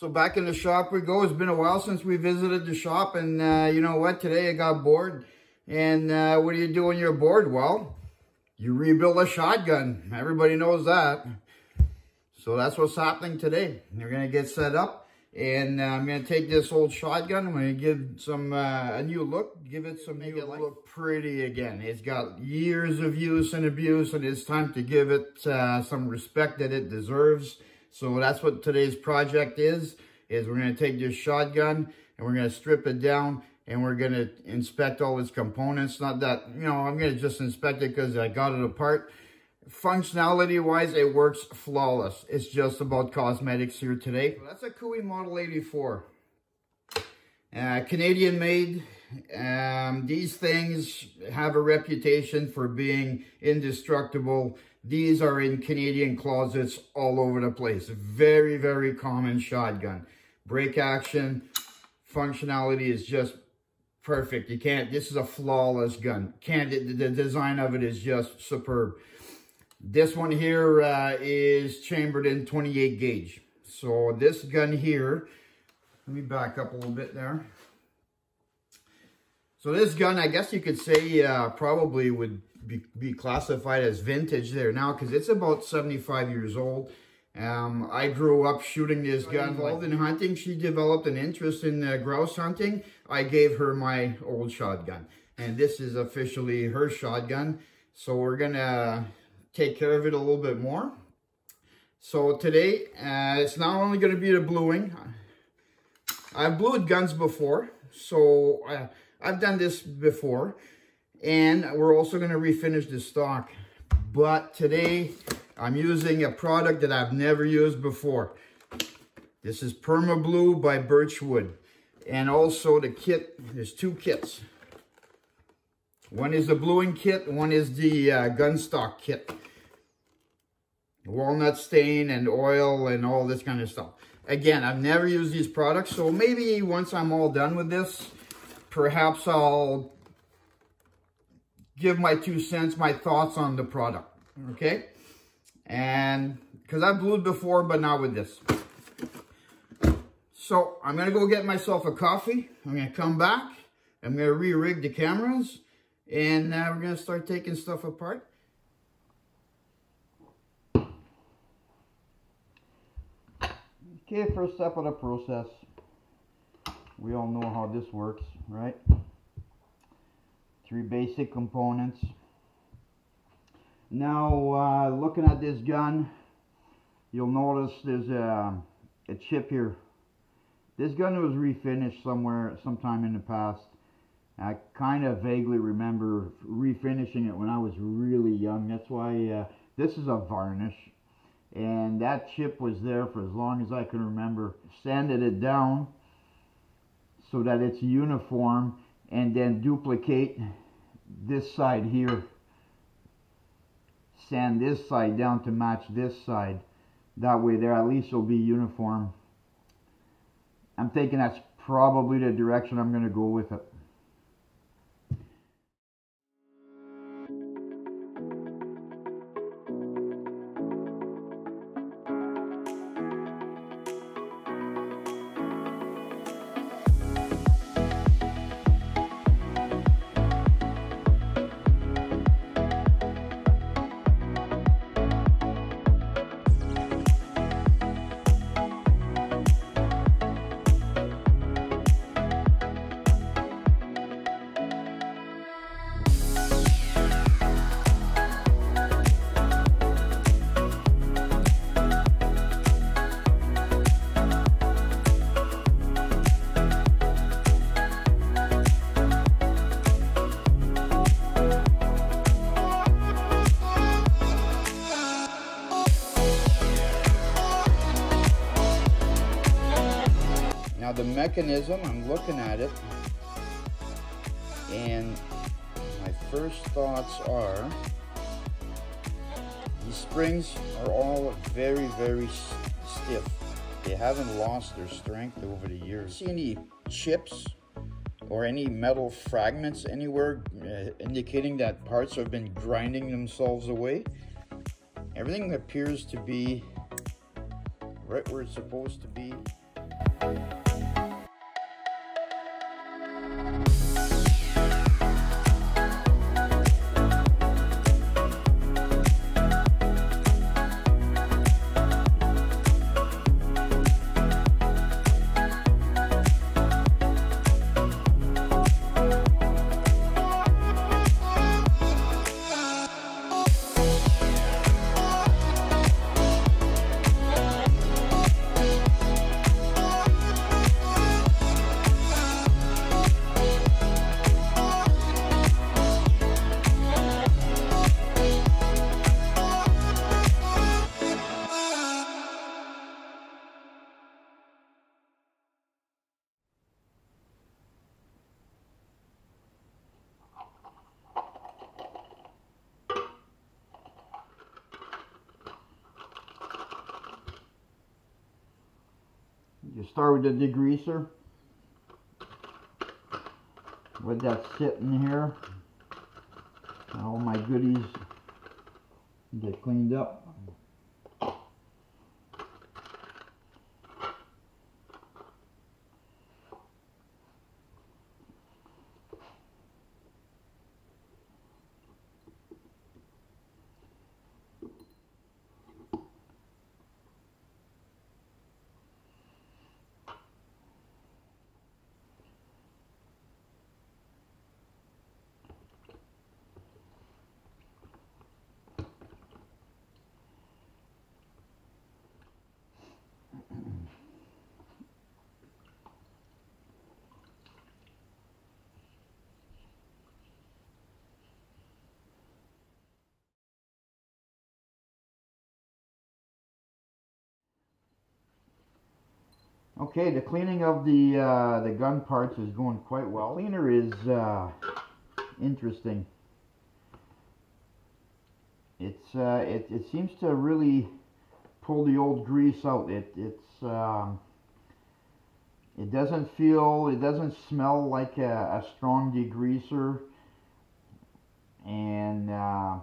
So back in the shop we go. It's been a while since we visited the shop and uh, you know what? Today I got bored. And uh, what do you do when you're bored? Well, you rebuild a shotgun. Everybody knows that. So that's what's happening today. They're going to get set up. And uh, I'm going to take this old shotgun. I'm going to give some uh, a new look. Give it some Make new it life. look pretty again. It's got years of use and abuse. And it's time to give it uh, some respect that it deserves. So that's what today's project is. Is we're going to take this shotgun and we're going to strip it down and we're going to inspect all its components. Not that, you know, I'm going to just inspect it because I got it apart. Functionality wise it works flawless. It's just about cosmetics here today. So that's a Cooey model 84 uh, canadian made. Um, these things have a reputation for being indestructible these are in canadian closets all over the place. Very very common shotgun. Break action functionality is just perfect. You can't this is a flawless gun. Can't the, design of it is just superb. This one here uh, is chambered in 28 gauge. So this gun here, let me back up a little bit there. So this gun, I guess you could say uh, probably would be, be, classified as vintage there now because it's about 75 years old. Um, I grew up shooting this gun. Involved in hunting, she developed an interest in uh, grouse hunting. I gave her my old shotgun. And this is officially her shotgun. So we're going to take care of it a little bit more. So today, uh, it's not only going to be the bluing. I've blued guns before, so uh, I've done this before. And we're also going to refinish the stock. But today, I'm using a product that I've never used before. This is Perma Blue by Birchwood. And also the kit, there's two kits. One is the bluing kit, one is the uh, gun stock kit walnut stain and oil and all this kind of stuff. Again, I've never used these products, so maybe once I'm all done with this, perhaps I'll give my two cents, my thoughts on the product, okay? And, because I've blued before, but not with this. So, I'm going to go get myself a coffee. I'm going to come back. I'm going to re-rig the cameras. And uh, we're going to start taking stuff apart. Okay, first step of the process. We all know how this works, right? Three basic components. Now, uh, looking at this gun, you'll notice there's a, a chip here. This gun was refinished somewhere, sometime in the past. I kind of vaguely remember refinishing it when I was really young. That's why uh, this is a varnish and that chip was there for as long as I can remember. Sanded it down so that it's uniform and then duplicate this side here. Sand this side down to match this side. That way there at least will be uniform. I'm thinking that's probably the direction I'm going to go with it. The mechanism, I'm looking at it, and my first thoughts are these springs are all very, very stiff. They haven't lost their strength over the years. See any chips or any metal fragments anywhere uh, indicating that parts have been grinding themselves away? Everything appears to be right where it's supposed to be start with the degreaser. Let that sit in here. All my goodies get cleaned up. Okay, the cleaning of the uh, the gun parts is going quite well. Cleaner is uh, interesting. It's uh, it it seems to really pull the old grease out. It it's um, it doesn't feel it doesn't smell like a, a strong degreaser, and uh,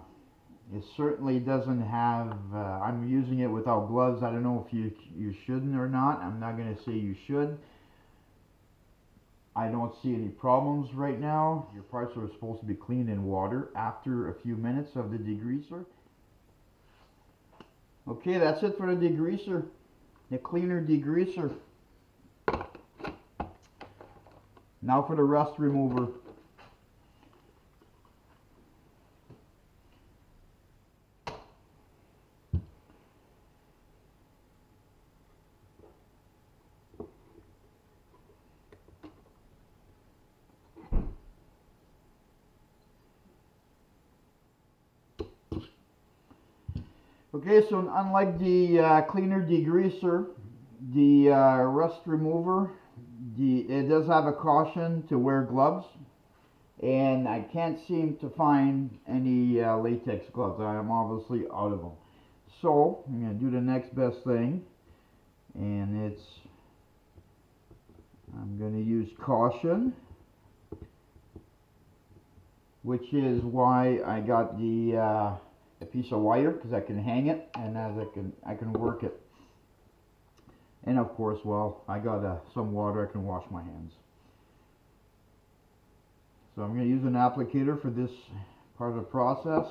it certainly doesn't have, uh, I'm using it without gloves. I don't know if you, you shouldn't or not. I'm not going to say you should. I don't see any problems right now. Your parts are supposed to be cleaned in water after a few minutes of the degreaser. Okay, that's it for the degreaser. The cleaner degreaser. Now for the rust remover. Okay, so unlike the uh, cleaner degreaser, the uh, rust remover, the, it does have a caution to wear gloves. And I can't seem to find any uh, latex gloves. I'm obviously out of them. So, I'm going to do the next best thing. And it's, I'm going to use caution. Which is why I got the uh, a piece of wire because I can hang it and as I can I can work it. And of course well I got uh, some water I can wash my hands. So I'm going to use an applicator for this part of the process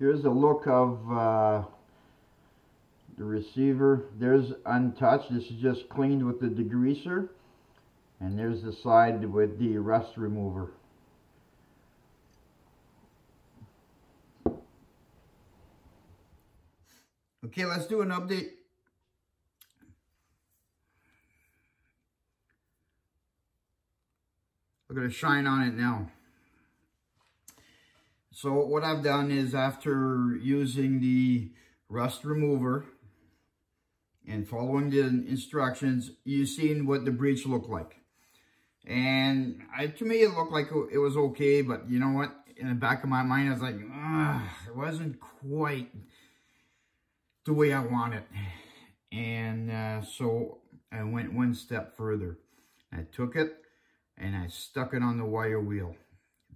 Here's a look of uh, the receiver. There's untouched. This is just cleaned with the degreaser. And there's the side with the rust remover. Okay, let's do an update. Look going to shine on it now. So what I've done is after using the rust remover, and following the instructions, you've seen what the breech looked like. And I, to me, it looked like it was okay, but you know what? In the back of my mind, I was like, it wasn't quite the way I want it. And uh, so I went one step further. I took it and I stuck it on the wire wheel.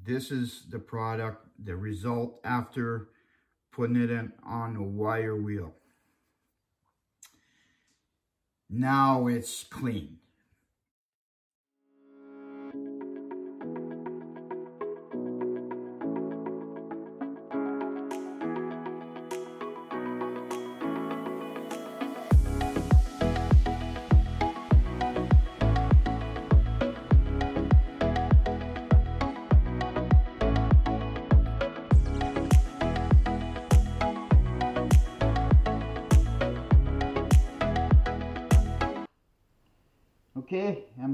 This is the product, the result after putting it in on the wire wheel. Now it's clean.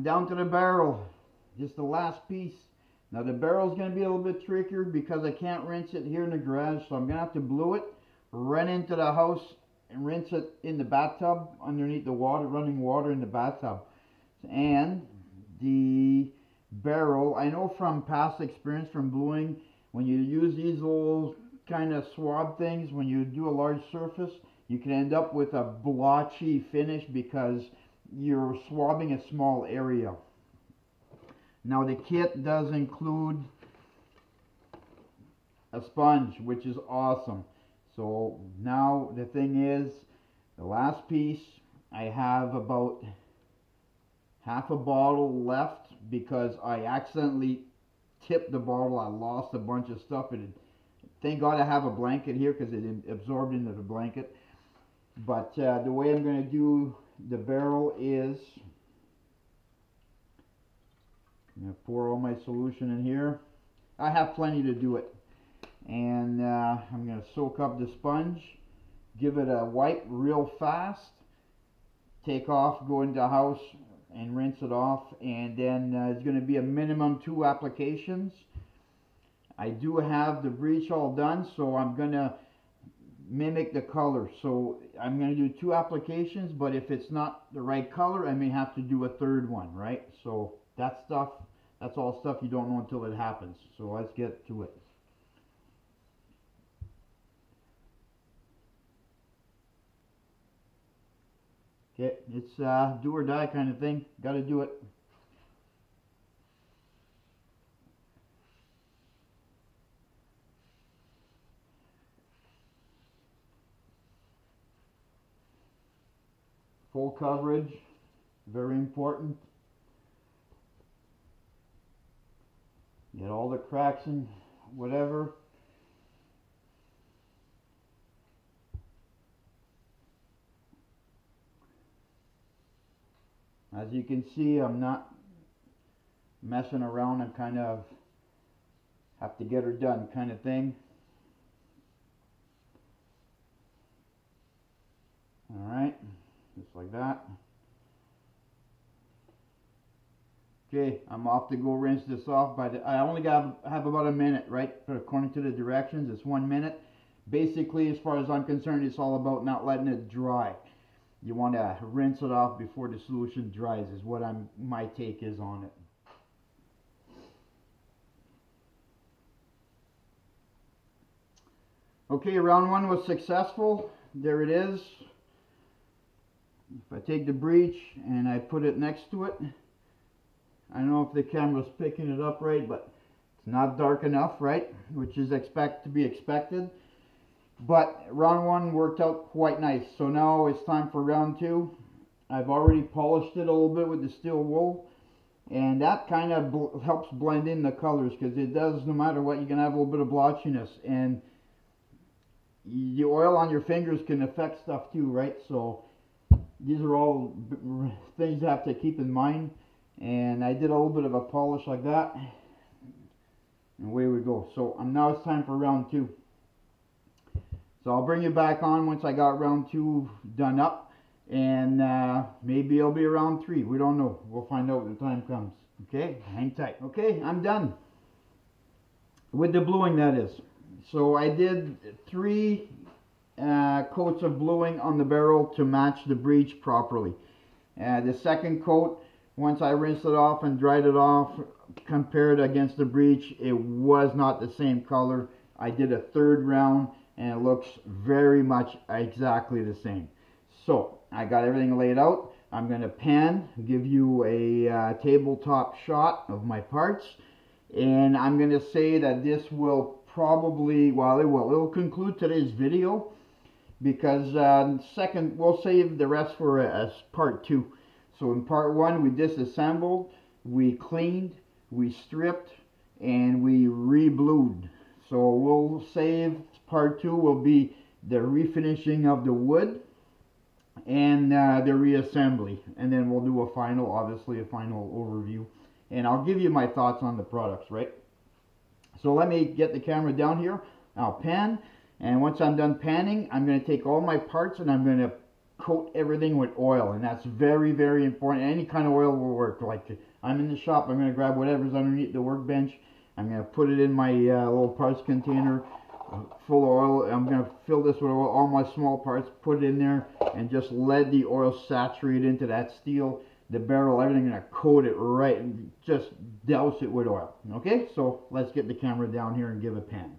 Down to the barrel. Just the last piece. Now the barrel's going to be a little bit trickier because I can't rinse it here in the garage. So I'm going to have to blue it, run into the house and rinse it in the bathtub underneath the water, running water in the bathtub. And the barrel, I know from past experience from bluing, when you use these little kind of swab things, when you do a large surface, you can end up with a blotchy finish because you're swabbing a small area. Now the kit does include a sponge, which is awesome. So now the thing is, the last piece, I have about half a bottle left because I accidentally tipped the bottle. I lost a bunch of stuff. It, thank God I have a blanket here because it absorbed into the blanket. But uh, the way I'm going to do the barrel is I'm going to pour all my solution in here. I have plenty to do it. And uh, I'm going to soak up the sponge, give it a wipe real fast, take off, go into the house and rinse it off. And then uh, it's going to be a minimum two applications. I do have the breech all done, so I'm going to mimic the color. So I'm going to do two applications, but if it's not the right color, I may have to do a third one, right? So that stuff, that's all stuff you don't know until it happens. So let's get to it. Okay, it's uh, do or die kind of thing. Got to do it. Full coverage, very important. Get all the cracks and whatever. As you can see, I'm not messing around. and kind of have to get her done kind of thing. All right just like that. Okay, I'm off to go rinse this off. By the, I only got have about a minute, right? According to the directions, it's one minute. Basically, as far as I'm concerned, it's all about not letting it dry. You want to rinse it off before the solution dries, is what I'm my take is on it. Okay, round one was successful. There it is. If I take the breech and I put it next to it, I don't know if the camera's picking it up right, but it's not dark enough, right? Which is expect to be expected. But round one worked out quite nice. So now it's time for round two. I've already polished it a little bit with the steel wool. And that kind of bl helps blend in the colors because it does, no matter what, you can have a little bit of blotchiness. And the oil on your fingers can affect stuff too, right? So these are all things you have to keep in mind. And I did a little bit of a polish like that. And away we go. So um, now it's time for round two. So I'll bring you back on once I got round two done up. And uh, maybe it'll be around three. We don't know. We'll find out when the time comes. Okay? Hang tight. Okay? I'm done. With the bluing that is. So I did three uh, coats of bluing on the barrel to match the breech properly. Uh, the second coat, once I rinsed it off and dried it off, compared against the breech, it was not the same color. I did a third round and it looks very much exactly the same. So I got everything laid out. I'm going to pan, give you a uh, tabletop shot of my parts. And I'm going to say that this will probably, well, it will. It will conclude today's video because uh, second, we'll save the rest for as part two. So in part one, we disassembled, we cleaned, we stripped, and we reblued. So we'll save part two will be the refinishing of the wood and uh, the reassembly. And then we'll do a final, obviously a final overview. And I'll give you my thoughts on the products, right? So let me get the camera down here. I'll pan. And once I'm done panning, I'm going to take all my parts and I'm going to coat everything with oil. And that's very, very important. Any kind of oil will work. Like I'm in the shop, I'm going to grab whatever's underneath the workbench. I'm going to put it in my uh, little parts container full of oil. I'm going to fill this with oil, all my small parts, put it in there, and just let the oil saturate into that steel, the barrel, everything, I'm going to coat it right, and just douse it with oil. Okay, so let's get the camera down here and give a pan.